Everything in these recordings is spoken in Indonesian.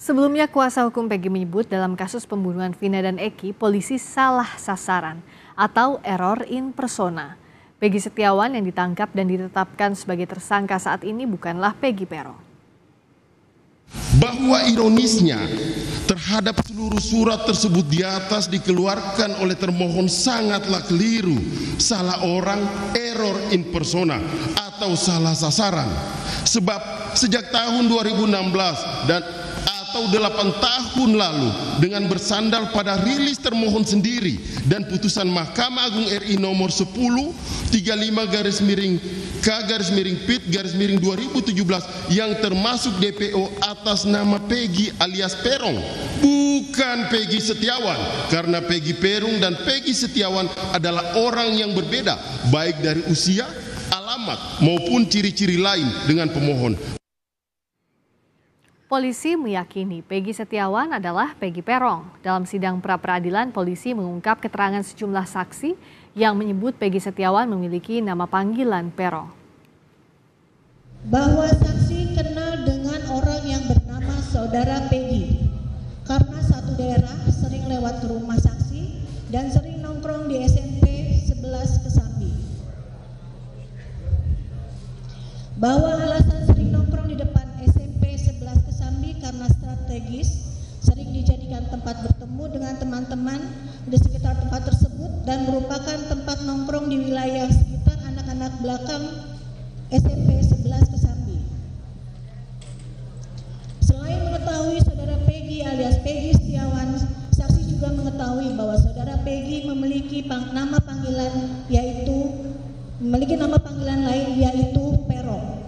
Sebelumnya kuasa hukum Peggy menyebut dalam kasus pembunuhan Vina dan Eki, polisi salah sasaran atau error in persona. Peggy Setiawan yang ditangkap dan ditetapkan sebagai tersangka saat ini bukanlah Peggy Peron. Bahwa ironisnya terhadap seluruh surat tersebut di atas dikeluarkan oleh termohon sangatlah keliru, salah orang, error in persona atau salah sasaran. Sebab sejak tahun 2016 dan atau delapan tahun lalu dengan bersandar pada rilis termohon sendiri dan putusan Mahkamah Agung RI nomor 10 35 garis miring K garis miring PIT garis miring 2017 yang termasuk DPO atas nama Peggy alias Perong. Bukan Peggy Setiawan karena Peggy Perung dan Peggy Setiawan adalah orang yang berbeda baik dari usia alamat maupun ciri-ciri lain dengan pemohon Polisi meyakini Peggy Setiawan adalah Peggy Perong. Dalam sidang pra-peradilan, polisi mengungkap keterangan sejumlah saksi yang menyebut Peggy Setiawan memiliki nama panggilan Perong. Bahwa saksi kenal dengan orang yang bernama saudara Peggy. Karena satu daerah sering lewat rumah saksi dan sering nongkrong di SMP 11 Kesambi. Bahwa SMP 11 Kesambi. Selain mengetahui saudara Peggy alias Peggy Setiawan, saksi juga mengetahui bahwa saudara Peggy memiliki pang nama panggilan yaitu memiliki nama panggilan lain yaitu Pero.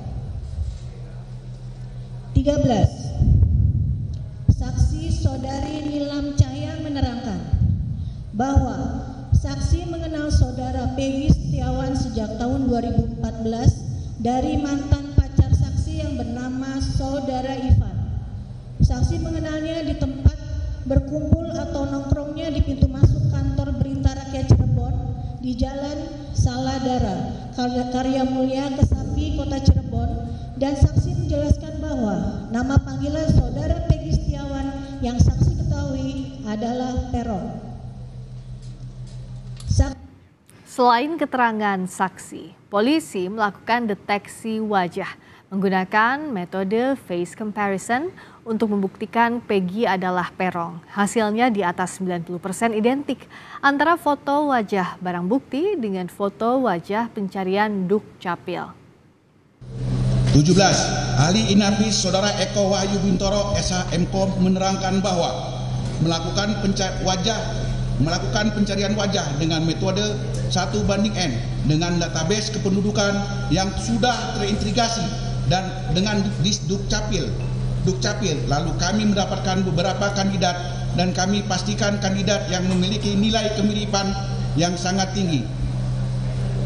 13 Saudari Nilam Cahya menerangkan bahwa saksi mengenal saudara Peggy Setiawan sejak tahun 2014 dari mantan pacar saksi yang bernama saudara Ivan. Saksi mengenalnya di tempat berkumpul atau nongkrongnya di pintu masuk kantor Berita Rakyat Cirebon di Jalan Saladara, Karya Mulia Kesapi, Kota Cirebon dan saksi menjelaskan bahwa nama panggilan saudara Peggy Setiawan yang saksi ketahui adalah teror. Selain keterangan saksi, polisi melakukan deteksi wajah menggunakan metode face comparison untuk membuktikan Peggy adalah Perong. Hasilnya di atas 90% identik antara foto wajah barang bukti dengan foto wajah pencarian Duk Capil. 17. Ahli Inafis Saudara Eko Wahyu Bintoro SHMKOM menerangkan bahwa melakukan wajah melakukan pencarian wajah dengan metode satu banding N dengan database kependudukan yang sudah terintegrasi dan dengan Disduk Capil Dukcapil lalu kami mendapatkan beberapa kandidat dan kami pastikan kandidat yang memiliki nilai kemiripan yang sangat tinggi.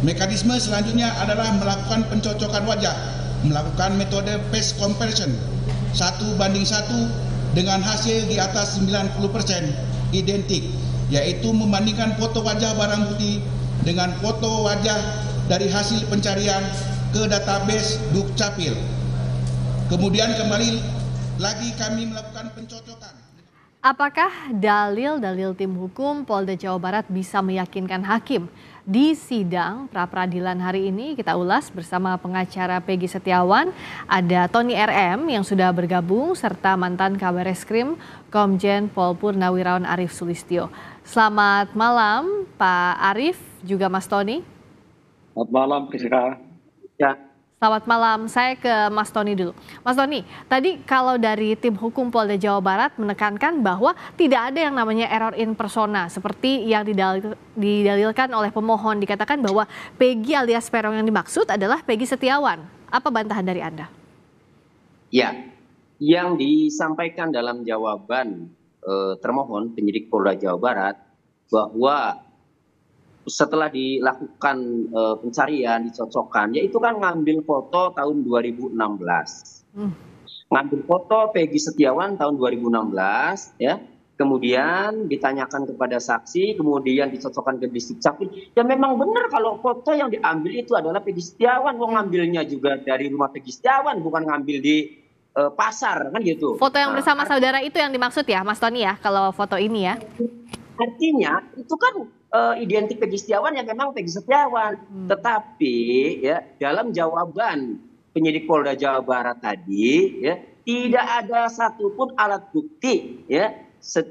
Mekanisme selanjutnya adalah melakukan pencocokan wajah melakukan metode face comparison. Satu banding satu dengan hasil di atas 90% identik yaitu membandingkan foto wajah barang bukti dengan foto wajah dari hasil pencarian ke database Dukcapil. Kemudian kembali lagi kami melakukan pencocokan. Apakah dalil-dalil tim hukum Polda Jawa Barat bisa meyakinkan hakim di sidang pra-peradilan hari ini kita ulas bersama pengacara Peggy Setiawan. Ada Tony RM yang sudah bergabung serta mantan kabar Komjen Pol Purnawirawan Arif Sulistyo. Selamat malam Pak Arif juga Mas Tony. Selamat malam Priska. Ya, Selamat malam, saya ke Mas Tony dulu. Mas Tony, tadi kalau dari tim hukum Polda Jawa Barat menekankan bahwa tidak ada yang namanya error in persona seperti yang didalil, didalilkan oleh pemohon dikatakan bahwa Peggy alias Perong yang dimaksud adalah Peggy Setiawan. Apa bantahan dari Anda? Ya, yang disampaikan dalam jawaban eh, termohon penyidik Polda Jawa Barat bahwa setelah dilakukan uh, pencarian dicocokkan ya itu kan ngambil foto tahun 2016 hmm. ngambil foto Peggy Setiawan tahun 2016 ya. Kemudian ditanyakan kepada saksi kemudian dicocokkan ke distrik capil ya memang benar kalau foto yang diambil itu adalah Peggy Setiawan. Mau ngambilnya juga dari rumah Peggy Setiawan bukan ngambil di uh, pasar kan gitu. Foto yang nah, bersama nah, saudara itu yang dimaksud ya, Mas Tony ya, kalau foto ini ya. Artinya itu kan uh, identik Pegi Setiawan yang memang Pegi Setiawan, hmm. tetapi ya dalam jawaban penyidik Polda Jawa Barat tadi ya tidak ada satupun alat bukti ya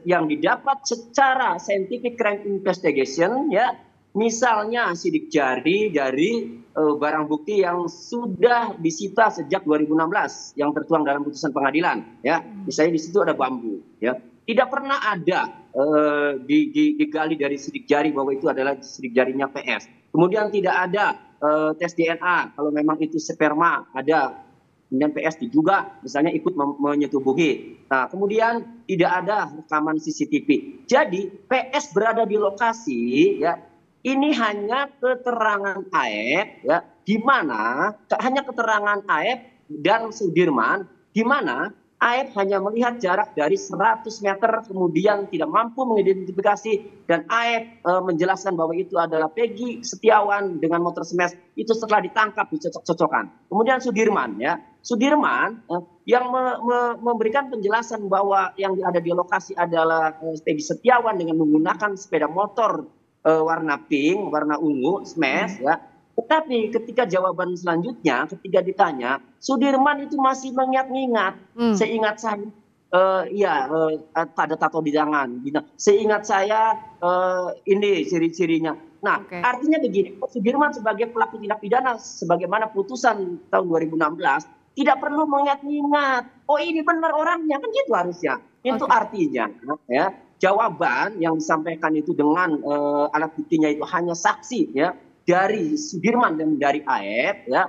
yang didapat secara scientific crime investigation ya misalnya sidik jari dari uh, barang bukti yang sudah disita sejak 2016 yang tertuang dalam putusan pengadilan ya. Misalnya di situ ada bambu ya. Tidak pernah ada uh, di, di, digali dari sidik jari bahwa itu adalah sidik jarinya PS kemudian tidak ada uh, tes DNA kalau memang itu sperma ada. Kemudian PS juga misalnya ikut menyetubuhi. Nah, kemudian tidak ada rekaman CCTV. Jadi PS berada di lokasi ya ini hanya keterangan AF ya di mana hanya keterangan AF dan Sudirman di mana AF hanya melihat jarak dari 100 meter kemudian tidak mampu mengidentifikasi dan AF e, menjelaskan bahwa itu adalah Peggy Setiawan dengan motor smash itu setelah ditangkap dicocok-cocokkan. Kemudian Sudirman ya. Sudirman e, yang me, me, memberikan penjelasan bahwa yang ada di lokasi adalah e, Peggy Setiawan dengan menggunakan sepeda motor e, warna pink, warna ungu, smash hmm. ya tetapi ketika jawaban selanjutnya, ketika ditanya, Sudirman itu masih mengingat-ingat. Hmm. Seingat saya, uh, ya uh, ada tato di tangan. Seingat saya uh, ini ciri-cirinya. Nah, okay. artinya begini, Sudirman sebagai pelaku tindak pidana, sebagaimana putusan tahun 2016, tidak perlu mengingat-ingat. Oh ini benar orangnya, kan gitu harusnya. Itu okay. artinya, ya jawaban yang disampaikan itu dengan uh, alat buktinya itu hanya saksi, ya dari Sudirman dan dari AF ya.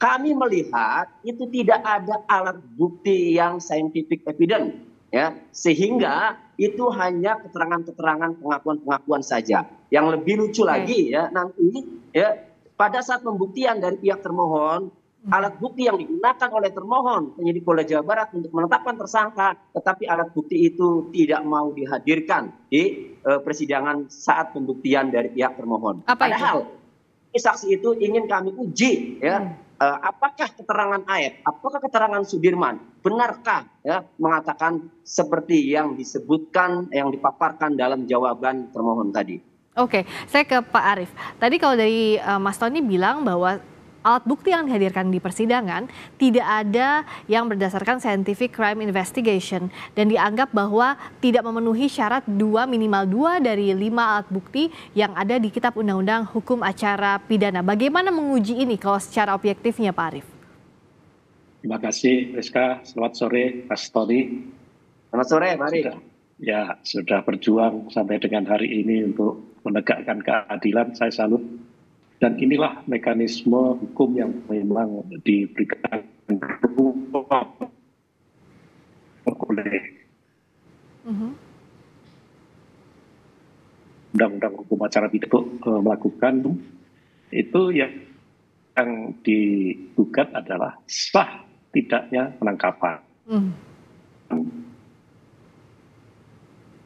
Kami melihat itu tidak ada alat bukti yang scientific evidence ya. Sehingga itu hanya keterangan-keterangan pengakuan-pengakuan saja. Yang lebih lucu lagi ya nanti ya pada saat pembuktian dari pihak termohon alat bukti yang digunakan oleh termohon penyidik Polda Jawa Barat untuk menetapkan tersangka, tetapi alat bukti itu tidak mau dihadirkan di uh, persidangan saat pembuktian dari pihak termohon. Apa Padahal itu? saksi itu ingin kami uji ya hmm. uh, apakah keterangan Ayat, apakah keterangan Sudirman benarkah ya mengatakan seperti yang disebutkan yang dipaparkan dalam jawaban termohon tadi. Oke, saya ke Pak Arief. Tadi kalau dari uh, Mas Tony bilang bahwa alat bukti yang dihadirkan di persidangan tidak ada yang berdasarkan scientific crime investigation dan dianggap bahwa tidak memenuhi syarat dua minimal dua dari lima alat bukti yang ada di Kitab Undang-Undang Hukum Acara Pidana. Bagaimana menguji ini kalau secara objektifnya Pak Arief? Terima kasih Rizka, selamat sore Mas Tony. Selamat sore Mari. Sudah, ya sudah berjuang sampai dengan hari ini untuk menegakkan keadilan, saya salut dan inilah mekanisme hukum yang memang diberikan oleh mhm. undang-undang hukum acara pidana uh, melakukan itu yang yang digugat adalah sah tidaknya penangkapan. Mm.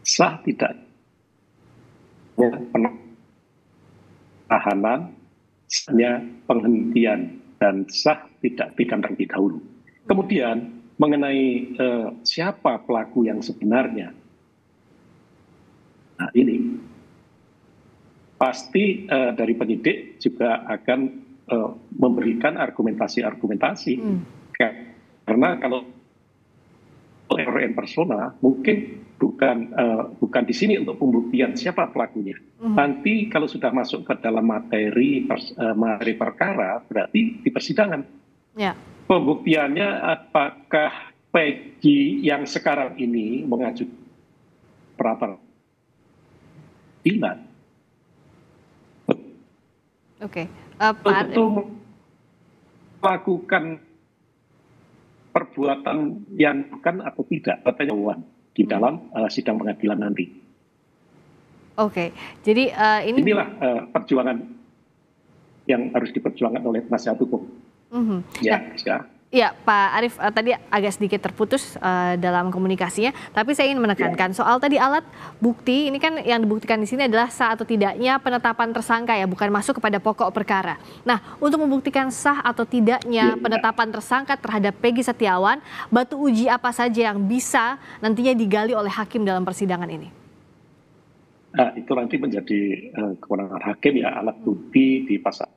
Sah tidaknya penahanan hanya penghentian dan sah tidak pidana terlebih dahulu. Kemudian mengenai uh, siapa pelaku yang sebenarnya. Nah ini pasti uh, dari penyidik juga akan uh, memberikan argumentasi-argumentasi. Hmm. Karena kalau RN persona mungkin bukan uh, bukan di sini untuk pembuktian siapa pelakunya. Mm. Nanti kalau sudah masuk ke dalam materi pers, uh, materi perkara berarti di persidangan. Yeah. Pembuktiannya apakah Peggy yang sekarang ini mengajukan pra Oke, okay. uh, Pak melakukan perbuatan yang bukan atau tidak, katanya di dalam uh, sidang pengadilan nanti. Oke, jadi uh, ini inilah uh, perjuangan yang harus diperjuangkan oleh penasihat hukum. Mm -hmm. Ya, nah, Ya, Pak Arief uh, eh, tadi agak sedikit terputus uh, dalam komunikasinya, tapi saya ingin menekankan ya. soal tadi alat bukti ini kan yang dibuktikan di sini adalah sah atau tidaknya penetapan tersangka ya, bukan masuk kepada pokok perkara. Nah, untuk membuktikan sah atau tidaknya ya. penetapan tersangka terhadap Peggy Setiawan, batu uji apa saja yang bisa nantinya digali oleh hakim dalam persidangan ini? Nah, itu nanti menjadi uh, kewenangan hakim ya alat bukti di pasal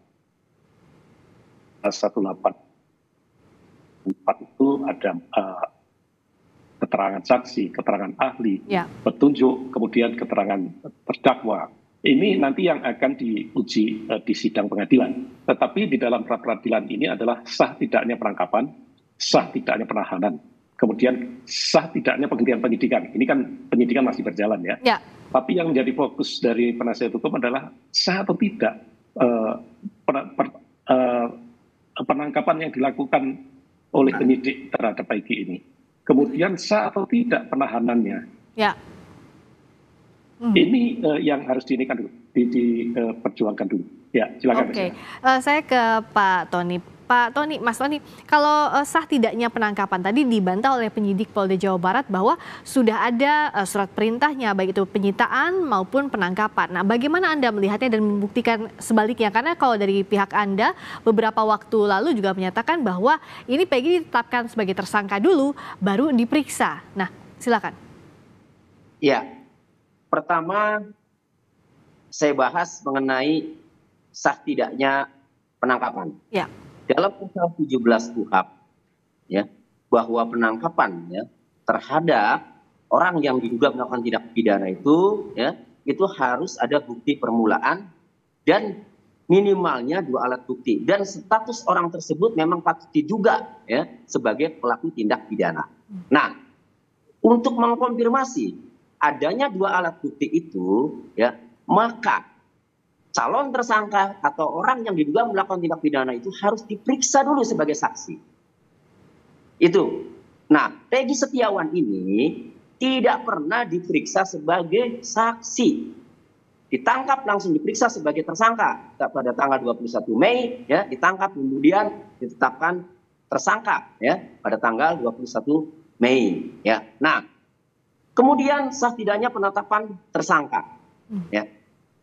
18. 2004 itu ada uh, keterangan saksi, keterangan ahli, ya. petunjuk, kemudian keterangan terdakwa. Ini nanti yang akan diuji uh, di sidang pengadilan. Tetapi di dalam pra peradilan ini adalah sah tidaknya penangkapan, sah tidaknya penahanan, kemudian sah tidaknya penghentian penyidikan. Ini kan penyidikan masih berjalan ya. ya. Tapi yang menjadi fokus dari penasihat hukum adalah sah atau tidak uh, per, per, uh, penangkapan yang dilakukan oleh penyidik terhadap Peggy ini. Kemudian sah atau tidak penahanannya. Ya. Hmm. Ini uh, yang harus diinikan dulu, diperjuangkan di, uh, dulu. Ya, silakan. Oke, okay. uh, eh, saya ke Pak Tony. Pak Tony, Mas Tony, kalau uh, sah tidaknya penangkapan tadi dibantah oleh penyidik Polda Jawa Barat bahwa sudah ada uh, surat perintahnya baik itu penyitaan maupun penangkapan. Nah, bagaimana Anda melihatnya dan membuktikan sebaliknya? Karena kalau dari pihak Anda beberapa waktu lalu juga menyatakan bahwa ini Peggy ditetapkan sebagai tersangka dulu baru diperiksa. Nah, silakan. Ya. Pertama saya bahas mengenai sah tidaknya penangkapan. Ya dalam pasal 17 KUHP ya bahwa penangkapan ya terhadap orang yang diduga melakukan tindak pidana itu ya itu harus ada bukti permulaan dan minimalnya dua alat bukti dan status orang tersebut memang patut diduga ya sebagai pelaku tindak pidana. Nah, untuk mengkonfirmasi adanya dua alat bukti itu ya maka calon tersangka atau orang yang diduga melakukan tindak pidana itu harus diperiksa dulu sebagai saksi. Itu. Nah, Peggy Setiawan ini tidak pernah diperiksa sebagai saksi. Ditangkap langsung diperiksa sebagai tersangka pada tanggal 21 Mei ya, ditangkap kemudian ditetapkan tersangka ya pada tanggal 21 Mei ya. Nah, kemudian sah tidaknya penetapan tersangka ya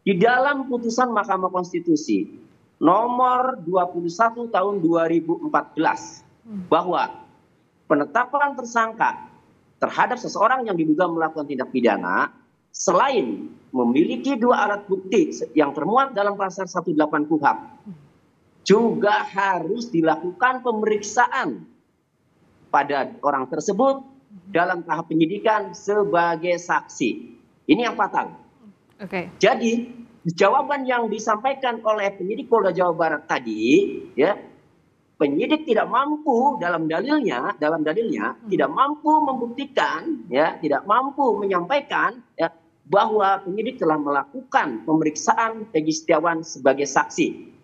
di dalam putusan Mahkamah Konstitusi nomor 21 tahun 2014 bahwa penetapan tersangka terhadap seseorang yang diduga melakukan tindak pidana selain memiliki dua alat bukti yang termuat dalam pasal 18 KUHP juga harus dilakukan pemeriksaan pada orang tersebut dalam tahap penyidikan sebagai saksi. Ini yang fatal. Oke. Jadi jawaban yang disampaikan oleh penyidik Polda Jawa Barat tadi, ya, penyidik tidak mampu dalam dalilnya, dalam dalilnya hmm. tidak mampu membuktikan, ya, tidak mampu menyampaikan, ya, bahwa penyidik telah melakukan pemeriksaan Peggy Setiawan sebagai saksi.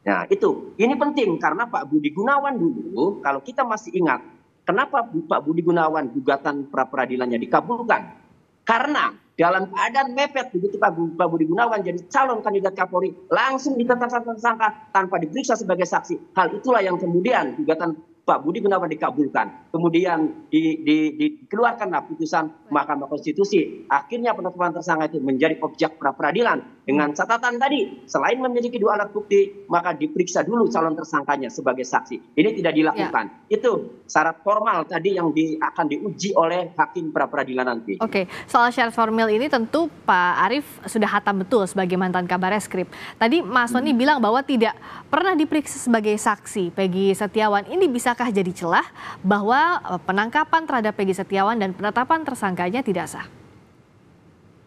Nah, itu. Ini penting karena Pak Budi Gunawan dulu, kalau kita masih ingat, kenapa Pak Budi Gunawan gugatan pra peradilannya dikabulkan? Karena dalam keadaan mepet begitu Pak Budi Gunawan jadi calon kandidat Kapolri langsung ditetapkan tersangka tanpa diperiksa sebagai saksi. Hal itulah yang kemudian gugatan Pak Budi Gunawan dikabulkan. Kemudian di, di, di, dikeluarkanlah putusan Mahkamah Konstitusi. Akhirnya penetapan tersangka itu menjadi objek pra peradilan dengan catatan tadi selain memiliki dua alat bukti maka diperiksa dulu calon tersangkanya sebagai saksi. Ini tidak dilakukan. Ya. Itu syarat formal tadi yang di, akan diuji oleh hakim pra peradilan nanti. Oke, soal syarat formal ini tentu Pak Arief sudah hatam betul sebagai mantan kabar eskrim. Tadi Mas Soni hmm. bilang bahwa tidak pernah diperiksa sebagai saksi Peggy Setiawan. Ini bisa bisakah jadi celah bahwa eh, penangkapan terhadap Peggy Setiawan dan penetapan tersangkanya tidak sah?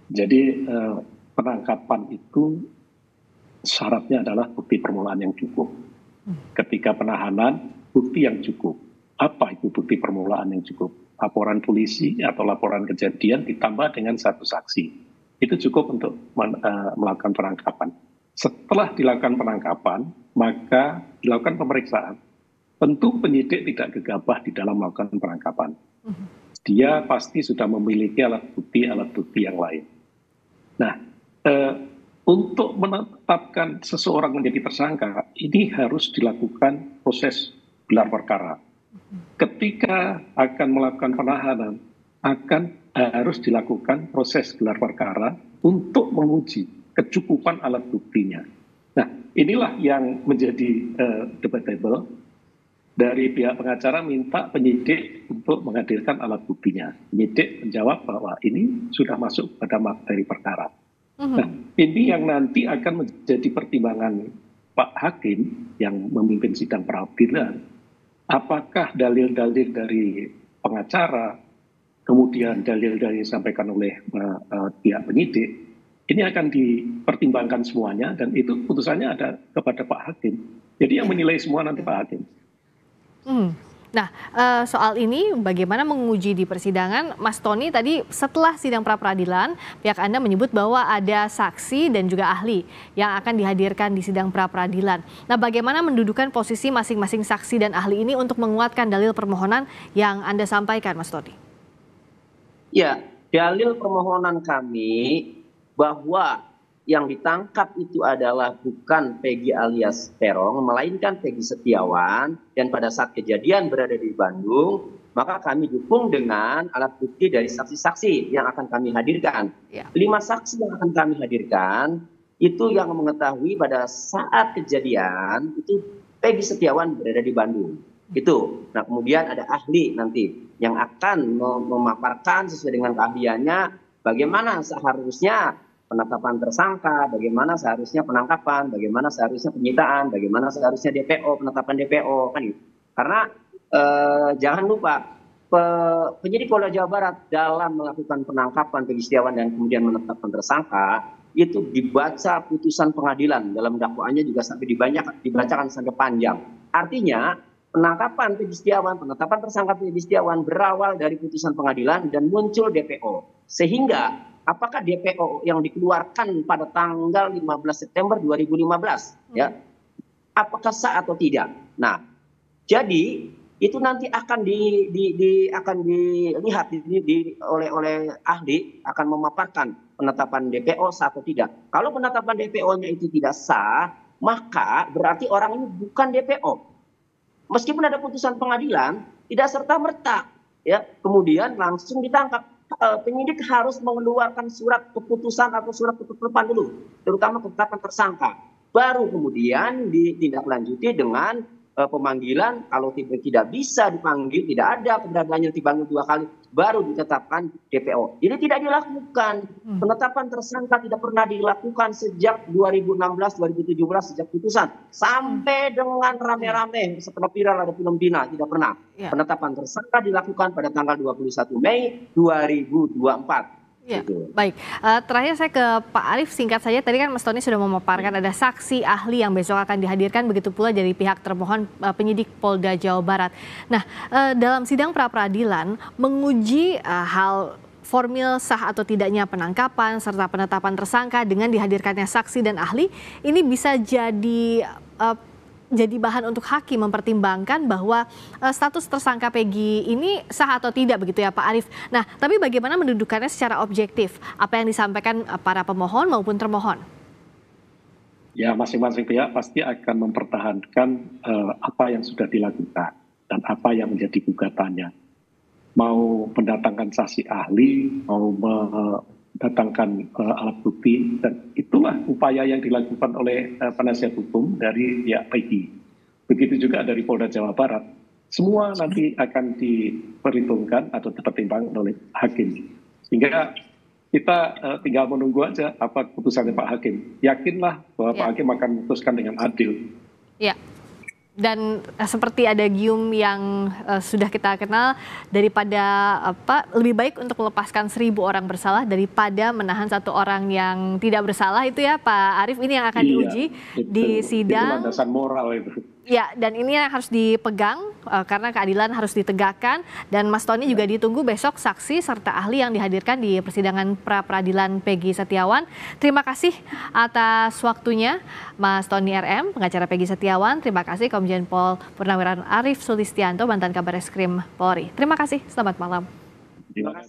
Jadi eh, penangkapan itu syaratnya adalah bukti permulaan yang cukup. Ketika penahanan, bukti yang cukup. Apa itu bukti permulaan yang cukup? Laporan polisi atau laporan kejadian ditambah dengan satu saksi. Itu cukup untuk eh, melakukan penangkapan. Setelah dilakukan penangkapan, maka dilakukan pemeriksaan tentu penyidik tidak gegabah di dalam melakukan penangkapan. Dia pasti sudah memiliki alat bukti alat bukti yang lain. Nah, untuk menetapkan seseorang menjadi tersangka ini harus dilakukan proses gelar perkara. ketika akan melakukan penahanan akan harus dilakukan proses gelar perkara untuk menguji kecukupan alat buktinya. Nah, inilah yang menjadi uh, debatable dari pihak pengacara minta penyidik untuk menghadirkan alat buktinya. Penyidik menjawab bahwa ini sudah masuk pada materi perkara. Mm-hmm. Nah, ini yang nanti akan menjadi pertimbangan Pak Hakim yang memimpin sidang peradilan. Apakah dalil-dalil dari pengacara, kemudian dalil-dalil yang disampaikan oleh uh, uh, pihak penyidik, ini akan dipertimbangkan semuanya dan itu putusannya ada kepada Pak Hakim. Jadi yang menilai semua nanti Pak Hakim. Hmm. Nah, uh, soal ini bagaimana menguji di persidangan, Mas Tony tadi setelah sidang pra peradilan, pihak Anda menyebut bahwa ada saksi dan juga ahli yang akan dihadirkan di sidang pra peradilan. Nah, bagaimana mendudukan posisi masing-masing saksi dan ahli ini untuk menguatkan dalil permohonan yang Anda sampaikan, Mas Tony? Ya, dalil permohonan kami bahwa yang ditangkap itu adalah bukan Peggy alias Terong, melainkan Peggy Setiawan, dan pada saat kejadian berada di Bandung, maka kami dukung dengan alat bukti dari saksi-saksi yang akan kami hadirkan. Ya. Lima saksi yang akan kami hadirkan, itu yang mengetahui pada saat kejadian, itu Peggy Setiawan berada di Bandung. Itu. Nah kemudian ada ahli nanti yang akan memaparkan sesuai dengan keahliannya bagaimana seharusnya penetapan tersangka, bagaimana seharusnya penangkapan, bagaimana seharusnya penyitaan, bagaimana seharusnya DPO, penetapan DPO kan gitu. Karena eh, jangan lupa pe, penyidik Polda Jawa Barat dalam melakukan penangkapan Peggy Setiawan dan kemudian menetapkan tersangka itu dibaca putusan pengadilan dalam dakwaannya juga sampai dibanyak dibacakan sampai panjang. Artinya penangkapan Setiawan, penetapan tersangka Setiawan berawal dari putusan pengadilan dan muncul DPO. Sehingga apakah DPO yang dikeluarkan pada tanggal 15 September 2015 hmm. ya apakah sah atau tidak. Nah, jadi itu nanti akan di, di, di akan dilihat di, di, oleh oleh ahli akan memaparkan penetapan DPO sah atau tidak. Kalau penetapan DPO-nya itu tidak sah, maka berarti orang ini bukan DPO. Meskipun ada putusan pengadilan, tidak serta merta ya kemudian langsung ditangkap uh, penyidik harus mengeluarkan surat keputusan atau surat ketetapan dulu, terutama ketetapan tersangka. Baru kemudian ditindaklanjuti dengan pemanggilan. Kalau tidak, tidak bisa dipanggil, tidak ada keberadaannya dipanggil dua kali, baru ditetapkan DPO. Ini tidak dilakukan. Hmm. Penetapan tersangka tidak pernah dilakukan sejak 2016-2017 sejak putusan sampai dengan rame-rame setelah viral ada film Dina tidak pernah. Ya. Penetapan tersangka dilakukan pada tanggal 21 Mei 2024. Ya, gitu. baik. Uh, terakhir saya ke Pak Arief singkat saja. Tadi kan Mas Tony sudah memaparkan ada saksi ahli yang besok akan dihadirkan, begitu pula dari pihak termohon uh, penyidik Polda Jawa Barat. Nah, uh, dalam sidang pra peradilan menguji uh, hal formil sah atau tidaknya penangkapan serta penetapan tersangka dengan dihadirkannya saksi dan ahli ini bisa jadi uh, jadi bahan untuk hakim mempertimbangkan bahwa uh, status tersangka Peggy ini sah atau tidak begitu ya Pak Arief. Nah, tapi bagaimana mendudukannya secara objektif? Apa yang disampaikan uh, para pemohon maupun termohon? Ya, masing-masing pihak pasti akan mempertahankan uh, apa yang sudah dilakukan dan apa yang menjadi gugatannya. Mau mendatangkan saksi ahli, mau datangkan uh, alat bukti dan itulah upaya yang dilakukan oleh uh, penasihat hukum dari pihak PG. Begitu juga dari Polda Jawa Barat. Semua nanti akan diperhitungkan atau dipertimbangkan oleh hakim. Sehingga kita uh, tinggal menunggu aja apa keputusannya Pak Hakim. Yakinlah bahwa ya. Pak Hakim akan memutuskan dengan adil. Ya, dan uh, seperti ada gium yang uh, sudah kita kenal daripada apa lebih baik untuk melepaskan seribu orang bersalah daripada menahan satu orang yang tidak bersalah itu ya Pak Arief ini yang akan iya, diuji itu, di sidang. Itu moral itu. Ya, dan ini yang harus dipegang uh, karena keadilan harus ditegakkan dan Mas Tony juga ditunggu besok saksi serta ahli yang dihadirkan di persidangan pra peradilan Peggy Setiawan. Terima kasih atas waktunya Mas Tony RM, pengacara Peggy Setiawan. Terima kasih Komjen Pol Purnawirawan Arif Sulistianto, mantan Kabar Eskrim Polri. Terima kasih, selamat malam. Terima kasih.